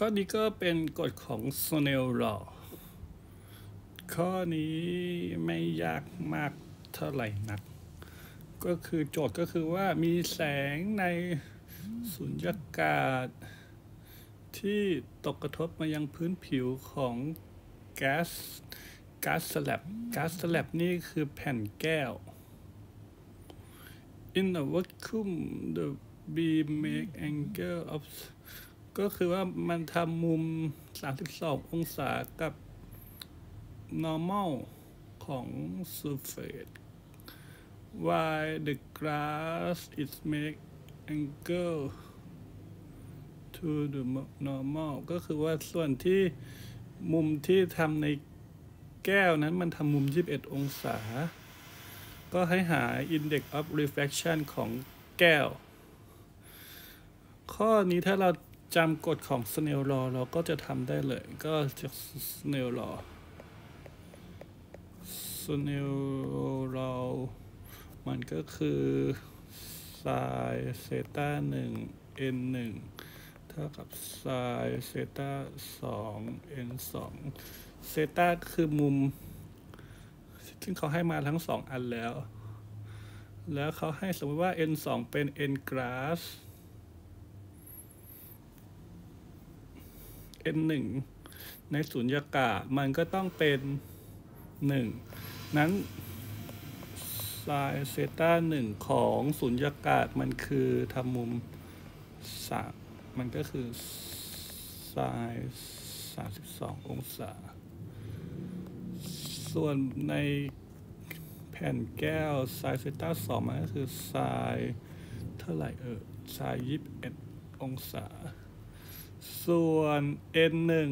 ข้อนี้ก็เป็นกฎของ Snell Law ข้อนี้ไม่ยากมากเท่าไหร่นัก ก็คือโจทย์ก็คือว่ามีแสงในสุญญากาศ ที่ตกกระทบมายังพื้นผิวของแก๊สก๊าซสลับก๊าซสลับนี่คือแผ่นแก้ว in a vacuum the beam make angle of ก็คือว่ามันทำมุม 32 องศากับ normal ของ surface while the glass is make angle to the normal ก็คือว่าส่วนที่มุมที่ทำในแก้วนั้นมันทำมุม 21 องศา ก็ให้หา index of refraction ของแก้ว ข้อนี้ถ้าเรา จำกฎของ Snell law เราก็จะทำได้เลยก็จาก Snell law Snell law มันก็คือ sin เซต้าหนึ่ง n หนึ่งเท่ากับ sin เซต้าสอง n สองเซต้าคือมุม ซึ่งเขาให้มาทั้งสองอันแล้ว แล้วเขาให้สมมติว่า n สองเป็น n glass n หนึ่งในสุญญากาศมันก็ต้องเป็นหนึ่งนั้นไซเซต้าหนึ่งของสุญญากาศมันคือทำมุมสามมันก็คือไซสามสิบสององศา ส่วนในแผ่นแก้วไซเซต้าสองมันก็คือไซเท่าไหร่เออไซยี่สิบเอ็ดองศา ส่วน n หนึ่ง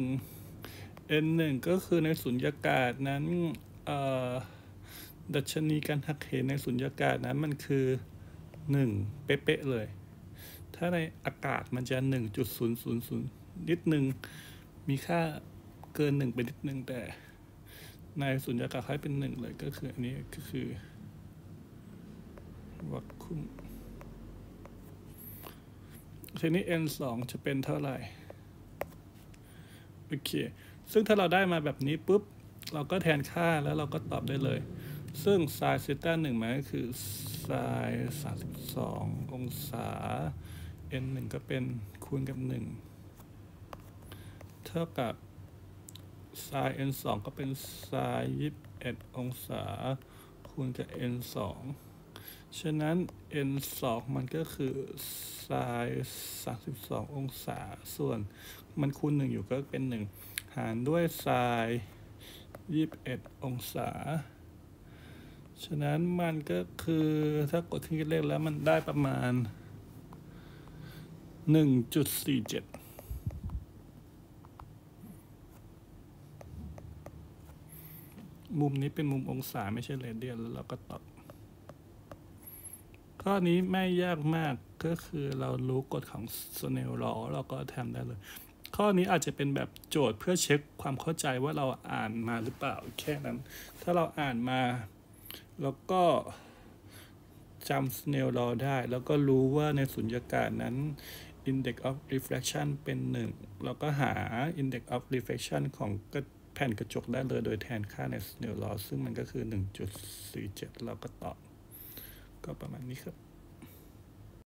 n หนึ่งก็คือในสุญญากาศนั้นดัชนีการหักเหในสุญญากาศนั้นมันคือหนึ่งเป๊ะๆเลย ถ้าในอากาศมันจะหนึ่งจุดศูนย์ศูนย์ศูนย์นิดหนึ่ง มีค่าเกินหนึ่งไปนิดหนึ่งแต่ ในสุญญากาศให้เป็นหนึ่งเลยก็คืออันนี้ก็คือวัคคุม ทีนี้ n สองจะเป็นเท่าไหร่ โอเค ซึ่งถ้าเราได้มาแบบนี้ปุ๊บ เราก็แทนค่าแล้วเราก็ตอบได้เลย ซึ่ง sin เซต้าหนึ่งมันก็คือ sin สามสิบสององศา n หนึ่งก็เป็นคูณกับหนึ่งเท่ากับ sin n สองก็เป็น sin ยี่สิบเอ็ดองศา คูณกับ n สอง ฉะนั้น n สองมันก็คือ sin สามสิบสององศา ส่วนมันคูณหนึ่งอยู่ก็เป็นหนึ่งหารด้วย sin ยี่สิบเอ็ดองศา ฉะนั้นมันก็คือถ้ากดที่เลขแล้วมันได้ประมาณหนึ่งจุดสี่เจ็ดมุมนี้เป็นมุมองศาไม่ใช่เรเดียนแล้วเราก็ตอบ ข้อนี้ไม่ยากมากก็คือเรารู้กฎของ Snell law เราก็ทำได้เลย ข้อนี้อาจจะเป็นแบบโจทย์เพื่อเช็คความเข้าใจว่าเราอ่านมาหรือเปล่าแค่นั้น ถ้าเราอ่านมา แล้วก็จำ Snell law ได้ แล้วก็รู้ว่าในสุญญากาศนั้น index of refraction เป็นหนึ่งเราก็หา index of refraction ของแผ่นกระจกได้เลยโดยแทนค่าใน Snell law ซึ่งมันก็คือ 1.47 เราก็ตอบ Körper, mijn Nichel.